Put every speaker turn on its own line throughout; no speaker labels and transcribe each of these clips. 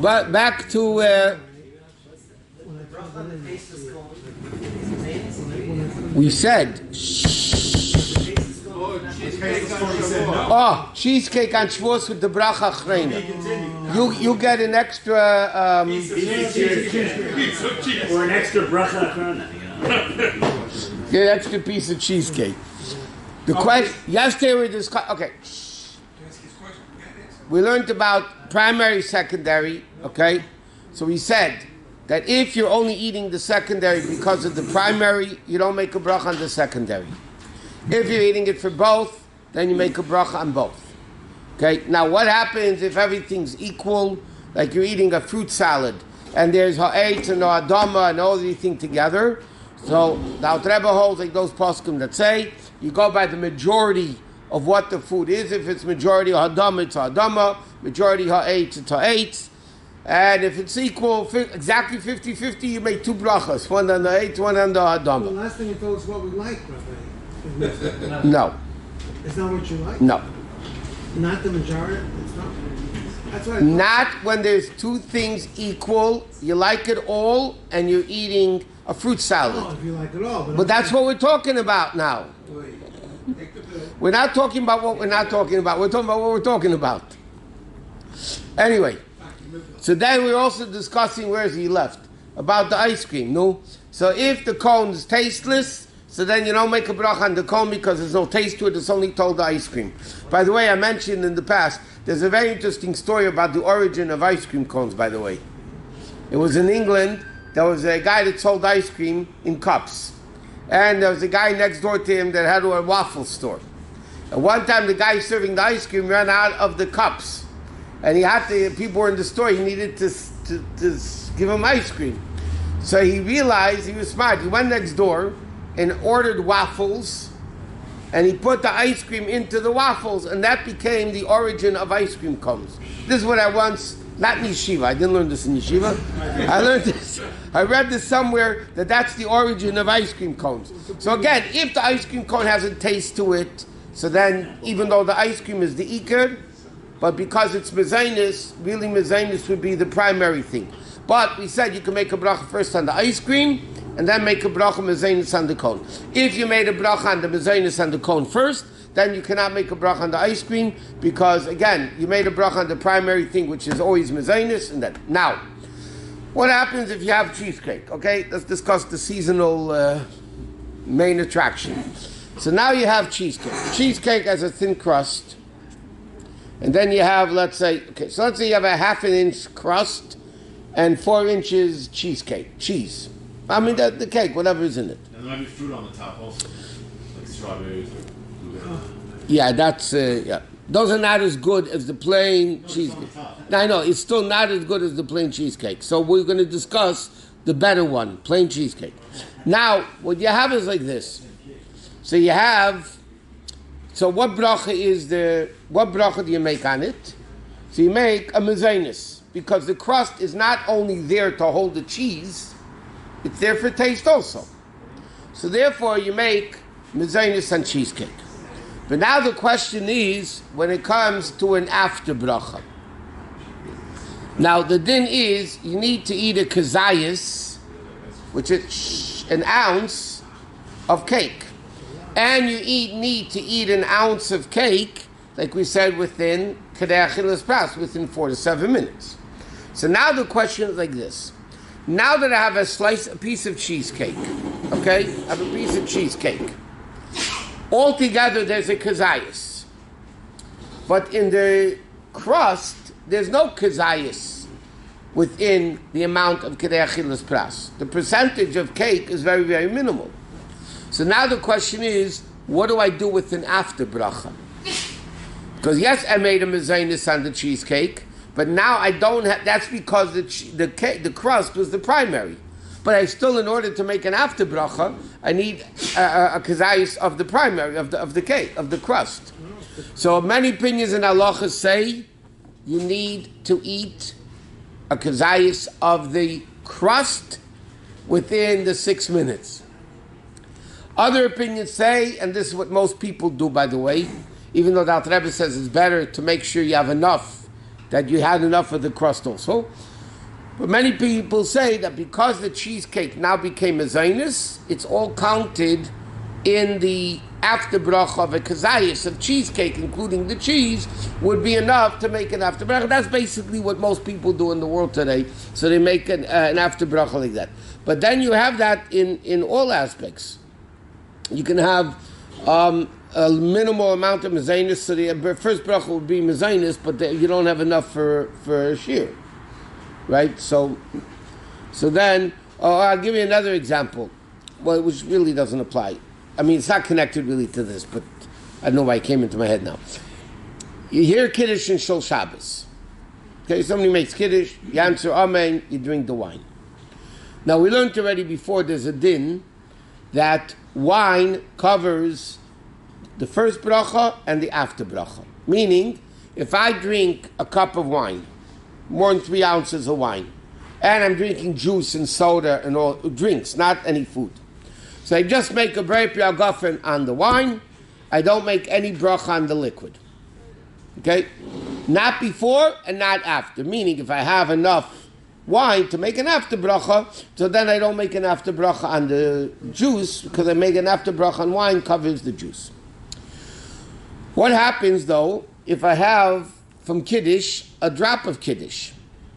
But back to uh, we said. Oh, cheesecake on Shavuos with the bracha chreina. You you get an extra. Um,
Or an extra bracha know.
get an extra piece of cheesecake. The question yesterday we discussed. Okay, we learned about primary, secondary. Okay, so we said that if you're only eating the secondary because of the primary, you don't make a bracha on the secondary. If you're eating it for both, then you make a bracha on both. Okay, now what happens if everything's equal? Like you're eating a fruit salad and there's ha'etz and ha'adama and all everything together. So the Alter Rebbe holds like those poskim that say you go by the majority of what the food is. If it's majority ha'adama, it's ha'adama. Majority ha'etz, it's ha'etz. And if it's equal, fi- exactly 50-50, you make two brachas. One on the ha'etz, one on the
The last thing you told us what we like, Rabbi.
No,
It's not what you like?
no.
Not the majority? It's not? That's what I thought.
Not when there's two things equal, you like it all, and you're eating a fruit
Oh,
salad.
if you like it all.
But that's what we're talking about now. We're not talking about what we're not talking about. We're talking about what we're talking about. Anyway, so then we're also discussing where's he left about the ice cream. No, so if the cone is tasteless, so then you don't make a bracha on the cone because there's no taste to it. It's only told the ice cream. By the way, I mentioned in the past there's a very interesting story about the origin of ice cream cones. By the way, it was in England. There was a guy that sold ice cream in cups. And there was a guy next door to him that had a waffle store. One time the guy serving the ice cream ran out of the cups. And he had to, people were in the store, he needed to, to, to give him ice cream. So he realized he was smart. He went next door and ordered waffles. And he put the ice cream into the waffles. And that became the origin of ice cream cones. This is what I once, not in yeshiva, I didn't learn this in yeshiva. I learned this, I read this somewhere that that's the origin of ice cream cones. So again, if the ice cream cone has a taste to it, so then even though the ice cream is the ikar, but because it's mezainis, really mezainis would be the primary thing. But we said you can make a bracha first on the ice cream, and then make a bracha mezainis on the cone. If you made a bracha on the mezainis on the cone first, then you cannot make a bracha on the ice cream because again, you made a bracha on the primary thing, which is always mezainis, and then now. What happens if you have cheesecake? Okay, let's discuss the seasonal uh, main attraction. So now you have cheesecake. Cheesecake has a thin crust, and then you have, let's say, okay, so let's say you have a half an inch crust and four inches cheesecake, cheese. I mean, the, the cake, whatever is in it.
And there might be fruit on the top also, like strawberries or blueberries.
Yeah, that's uh, yeah. Those are not as good as the plain cheesecake. No, I know it's still not as good as the plain cheesecake. So we're going to discuss the better one, plain cheesecake. Now, what you have is like this. So you have. So what bracha is the what bracha do you make on it? So you make a mezainis because the crust is not only there to hold the cheese, it's there for taste also. So therefore, you make mezainis and cheesecake. But now the question is when it comes to an after bracha. Now the din is you need to eat a kazayas, which is an ounce of cake, and you eat need to eat an ounce of cake, like we said within pras, within four to seven minutes. So now the question is like this: Now that I have a slice, a piece of cheesecake, okay, I have a piece of cheesecake. Altogether, there's a kazayas. But in the crust, there's no kazayas within the amount of k'deichilas pras. The percentage of cake is very, very minimal. So now the question is, what do I do with an after bracha? Because yes, I made a mezainis on the cheesecake, but now I don't have. That's because the the cake, the crust was the primary. But I still, in order to make an after bracha, I need a, a, a kazayis of the primary of the of the cake of the crust. So many opinions in halacha say you need to eat a kazayis of the crust within the six minutes. Other opinions say, and this is what most people do, by the way, even though the Alter Rebbe says it's better to make sure you have enough that you had enough of the crust also. But many people say that because the cheesecake now became a Zionist, it's all counted in the after bracha of a kazayas of cheesecake, including the cheese, would be enough to make an after bracha. That's basically what most people do in the world today. So they make an, uh, an after bracha like that. But then you have that in, in all aspects. You can have um, a minimal amount of mezainis, so the first bracha would be mezainis, but the, you don't have enough for, for shear. Right? So, so then, oh, I'll give you another example, well, which really doesn't apply. I mean, it's not connected really to this, but I don't know why it came into my head now. You hear Kiddush in Shul Shabbos. Okay, somebody makes Kiddush, you answer Amen, you drink the wine. Now, we learned already before there's a din that wine covers the first bracha and the after bracha. Meaning, if I drink a cup of wine, more than three ounces of wine, and I'm drinking juice and soda and all drinks, not any food. So I just make a brei priagofen on the wine. I don't make any bracha on the liquid. Okay? Not before and not after. Meaning, if I have enough wine to make an after bracha, so then I don't make an after bracha on the juice because I make an after bracha on wine covers the juice. What happens though if I have from kiddush a drop of kiddush,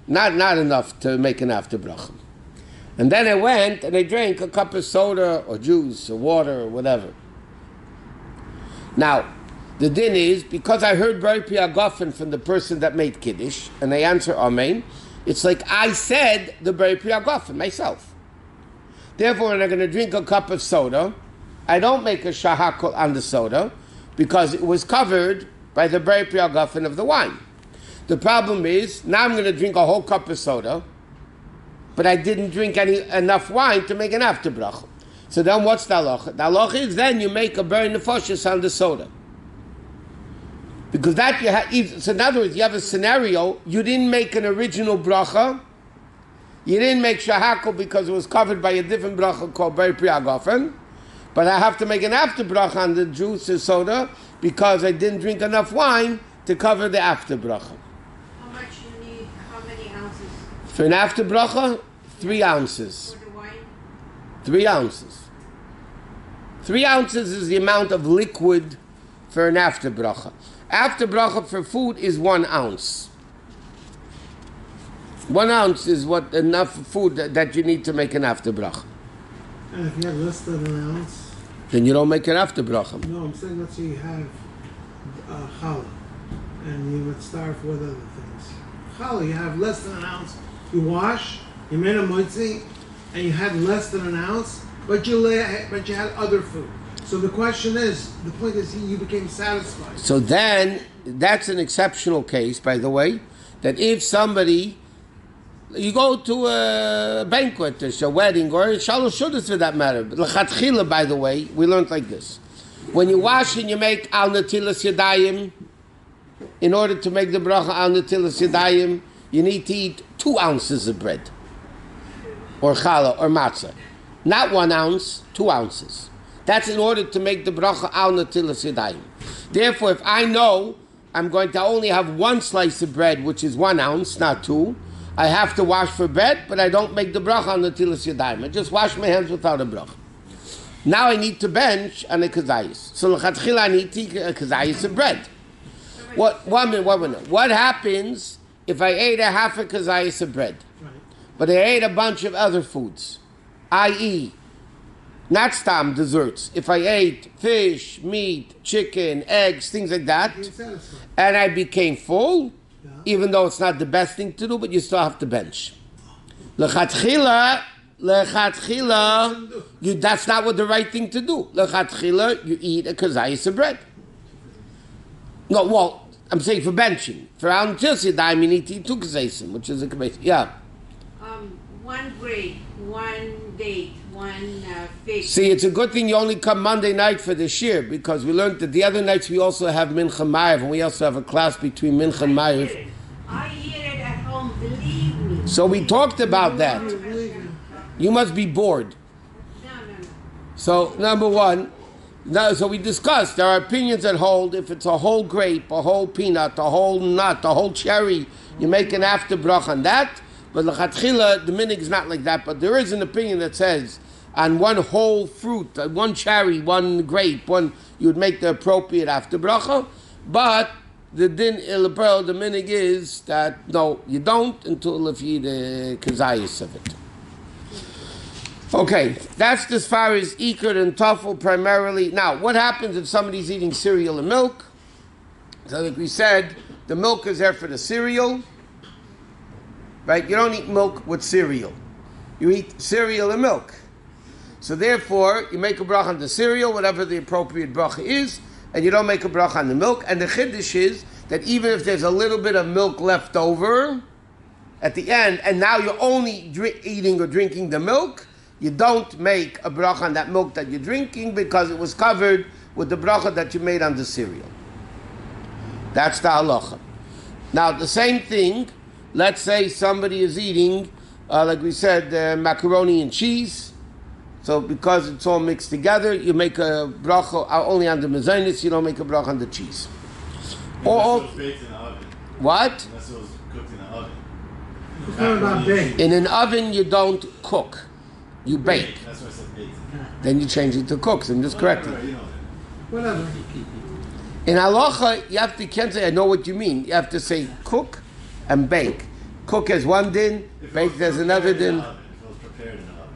not not enough to make an after bracha, and then I went and I drank a cup of soda or juice or water or whatever. Now, the din is because I heard Bari Piagofen from the person that made kiddush, and I answer Amen. It's like I said the Bari Priyagofen myself. Therefore, when I'm going to drink a cup of soda, I don't make a shahakol on the soda because it was covered by the Bari Priyagofen of the wine. The problem is, now I'm going to drink a whole cup of soda, but I didn't drink any enough wine to make an after bracha. So then what's the halacha? The halacha is then you make a borei nefoshos on the soda. Because that you have, so in other words, you have a scenario, you didn't make an original bracha, you didn't make shahakol because it was covered by a different bracha called Beri Priyagofen, but I have to make an after bracha on the juice or soda because I didn't drink enough wine to cover the after bracha.
How much you need, how many ounces
For an after bracha, three ounces.
for the wine?
Three ounces. Three ounces is the amount of liquid for an after bracha. After bracha for food is one ounce. One ounce is what enough food that, that you need to make an after bracha.
And if you have less than an ounce,
Then you don't make an after bracha.
no, I'm saying let's say you have uh, challah, and you would starve with other things. Challah, you have less than an ounce. You wash, you made a moitzi, and you had less than an ounce, but you lay, but you had other food. So the question is, the point is, you became satisfied.
So then, that's an exceptional case, by the way, that if somebody, you go to a banquet, or a wedding, or a shalosh seudos for that matter. But by the way, we learned like this: when you wash and you make al natilas yadayim, in order to make the bracha al natilas yadayim, you need to eat two ounces of bread, or challah, or matzah, not one ounce, two ounces. That's in order to make the bracha al natilas yadayim. Therefore, if I know I'm going to only have one slice of bread, which is one ounce, not two, I have to wash for bread, but I don't make the bracha on the tilas yadayim. I just wash my hands without a bracha. Now I need to bench on a kazayis. So l'chatchila I need to a kazayis of bread. What? One minute. One minute. What happens if I ate a half a kazayis of bread,
Right.
but I ate a bunch of other foods, i.e., not stam desserts. If I ate fish, meat, chicken, eggs, things like that, and I became full,
Yeah.
even though it's not the best thing to do, but you still have to bench. Lechatchila, lechatchila, you, that's not what the right thing to do. Lechatchila, you eat a kazayas of bread. No, well, I'm saying for benching. For al time, you need to eat two kazayisim, which is a kazayis. Yeah.
Um, one grape, one date, one uh, fig.
See, it's a good thing you only come Monday night for this year because we learned that the other nights we also have Mincha Maariv, and we also have a class between Mincha and Maariv.
I hear it at home, believe me.
So we talked about that. You must be bored.
No, no, no.
So number one, no, so we discussed there are opinions that hold if it's a whole grape, a whole peanut, a whole nut, a whole cherry, you make an after brach on that. But lechatchila, the minhag is not like that. But there is an opinion that says on one whole fruit, uh, one cherry, one grape, one you would make the appropriate after bracha. But the din ilabel, the minhag is that no, you don't until if you the kazayas of it. Okay, that's as far as ikar and tafel primarily. Now, what happens if somebody's eating cereal and milk? So, like we said, the milk is there for the cereal, right? You don't eat milk with cereal. You eat cereal and milk. So therefore, you make a bracha on the cereal, whatever the appropriate bracha is, and you don't make a bracha on the milk. And the chiddush is that even if there's a little bit of milk left over at the end, and now you're only eating or drinking the milk, you don't make a bracha on that milk that you're drinking because it was covered with the bracha that you made on the cereal. That's the halacha. Now, the same thing, let's say somebody is eating, uh, like we said, uh, macaroni and cheese. So, because it's all mixed together, you make a bracha uh, only on the mezainis, you don't make a bracha on the cheese. Or,
it was baked in the oven.
what?
Unless it was cooked in the oven.
It's not.
In an oven, you don't cook, you bake.
That's why I said baked.
Then you change it to cooks. I'm just correcting.
Right, you know that.
Whatever.
In halacha, you have to can't say I know what you mean. You have to say cook and bake. Cook as one din, bake
was
as another
prepared in
din.
the oven, If it was prepared in the oven.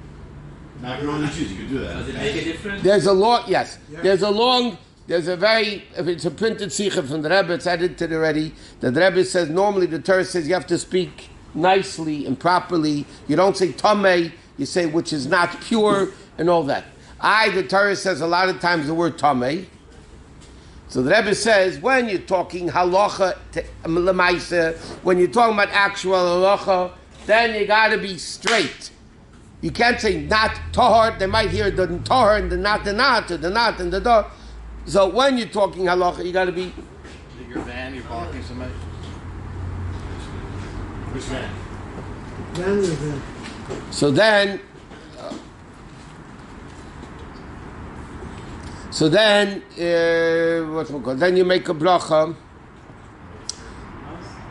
Macaroni and cheese, you could do that.
Does it make a difference?
There's a long yes. There's a long. There's a very. If it's a printed sikha from the Rebbe, it's edited already. The ready. The Rebbe says normally the Torah says you have to speak nicely and properly. You don't say tamei. You say which is not pure and all that. I the Torah says a lot of times the word tamei. So the Rebbe says when you're talking halacha te- lemaisa, when you're talking about actual halacha, then you got to be straight. You can't say not tahar. They might hear the tahar and the not the not or the not and the da. So when you're talking halacha, you got to be
Your van, you're blocking somebody.
Which man?
Then is it.
so then. uh, So then, uh, what's it called? Then you make a bracha.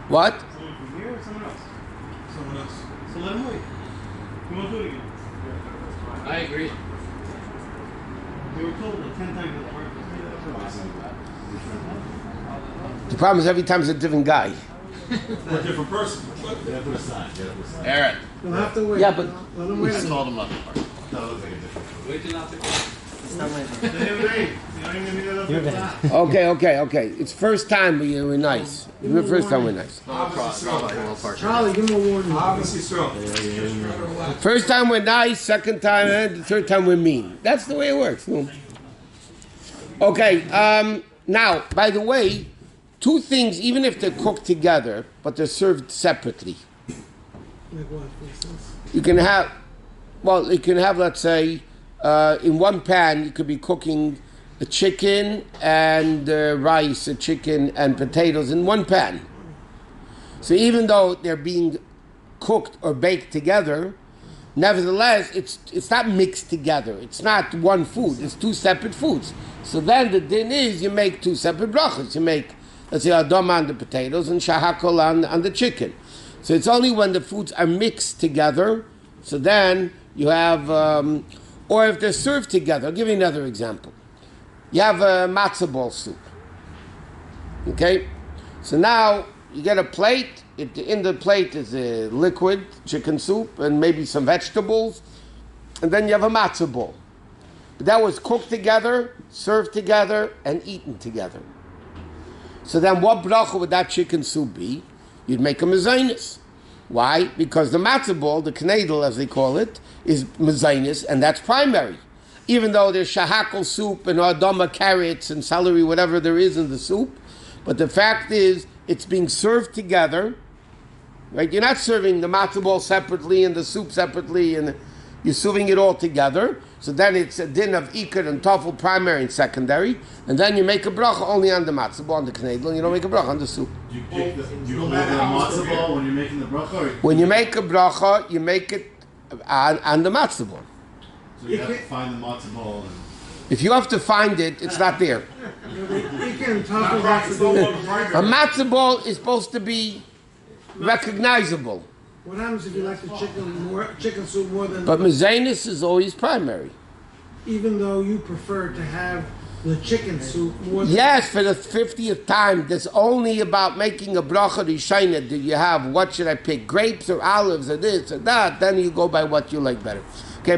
What?
Someone from here or someone else?
Someone else.
So let him wait.
I agree.
We were told like 10 times that work.
The problem is every time it's a different guy.
For a different person. You gotta put a sign. You gotta put a sign.
Aaron,
You'll have to wait.
Yeah, but-
Let him wait. a
I
minute.
told him not to park.
That looks like a different.
Wait till after.
Okay, okay, okay. It's first time we we're nice. The first time we're nice.
Charlie, give him a warning.
First time we're nice, second time, and the third time we're mean. That's the way it works. no? Okay, um, now, by the way, two things, even if they're cooked together, but they're served separately,
Like what, for instance?
you can have, well, you can have, let's say, uh, in one pan, you could be cooking a chicken and uh, rice, a chicken and potatoes in one pan. So even though they're being cooked or baked together, nevertheless, it's it's not mixed together. It's not one food. It's two separate foods. So then the din is you make two separate brachas. You make let's say adama on the potatoes and shahakol on, on the chicken. So it's only when the foods are mixed together. So then you have, um, or if they're served together. I'll give you another example. You have a matzah ball soup. Okay, so now you get a plate. In the plate is a liquid chicken soup and maybe some vegetables, and then you have a matzah ball. But that was cooked together, served together, and eaten together. So then, what bracha would that chicken soup be? You'd make a mezainis. Why? Because the matzah ball, the knedel as they call it, is mezainis, and that's primary. Even though there's shahakol soup and adama carrots and celery, whatever there is in the soup, but the fact is, it's being served together. Right? You're not serving the matzah ball separately and the soup separately, and you're serving it all together. So then it's a din of ikar and tafel primary and secondary, and then you make a bracha only on the matzah ball, on the knedel, and you don't make a bracha on the soup.
Do you pick the, do you hold the matzo ball when you're making the bracha? Or
When you make a bracha, you make it on, on the matzah ball.
so you have to find the matzo ball and
If you have to find it, it's not there.
He can talk about to do
A matzah ball is supposed to be recognizable.
What happens if you like the chicken more, chicken soup more than,
But Mezainis is always primary.
even though you prefer to have the chicken soup more
Yes, for the 50th time, there's only about making a bracha rishayna. Do you have, what should I pick, grapes or olives or this or that? Then you go by what you like better. Okay,